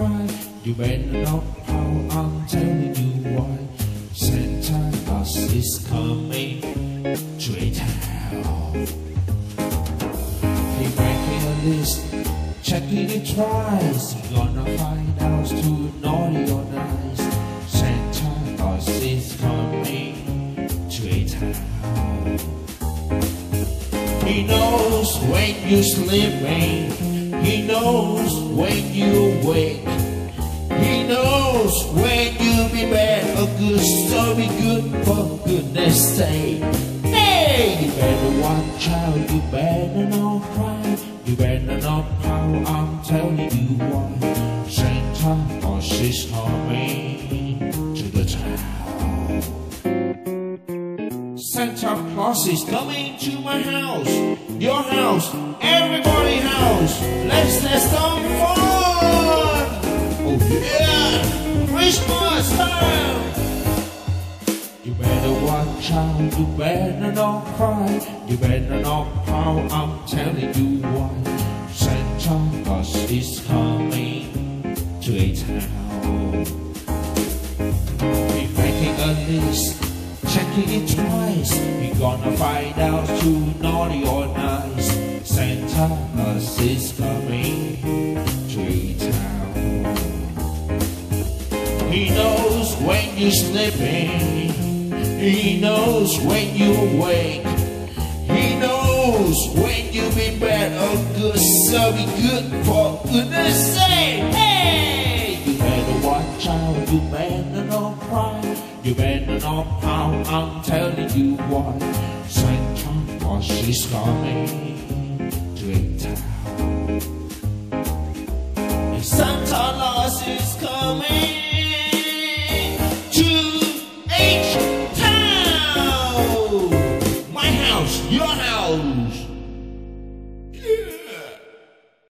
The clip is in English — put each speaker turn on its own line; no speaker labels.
cry. You better not pout, I'm telling you why. Santa Claus is coming to a town. He making a list, checking it twice. You gonna find out too naughty or nice. Santa Claus is coming to a town. He knows when you're sleeping. He knows when you wake. He knows when you'll be bad or good, so be good for goodness sake. Hey, you better watch out, you better not cry, you better not pout, I'm telling you why. Santa Claus is coming Santa is coming to my house, your house, everybody's house. Let's have fun! Oh yeah, Christmas time! You better watch out, you better not cry, you better not pout, I'm telling you why. Santa Claus is coming to a town. Be making a list, twice. You're gonna find out too naughty or nice. Santa Claus is coming to town. He knows when you're sleeping. He knows when you awake. He knows when you be bad or good. So be good for goodness sake. You better not come! I'm telling you what. Santa Claus is coming to town. Santa Claus is coming. to H town. My house, Your house.